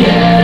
Yeah.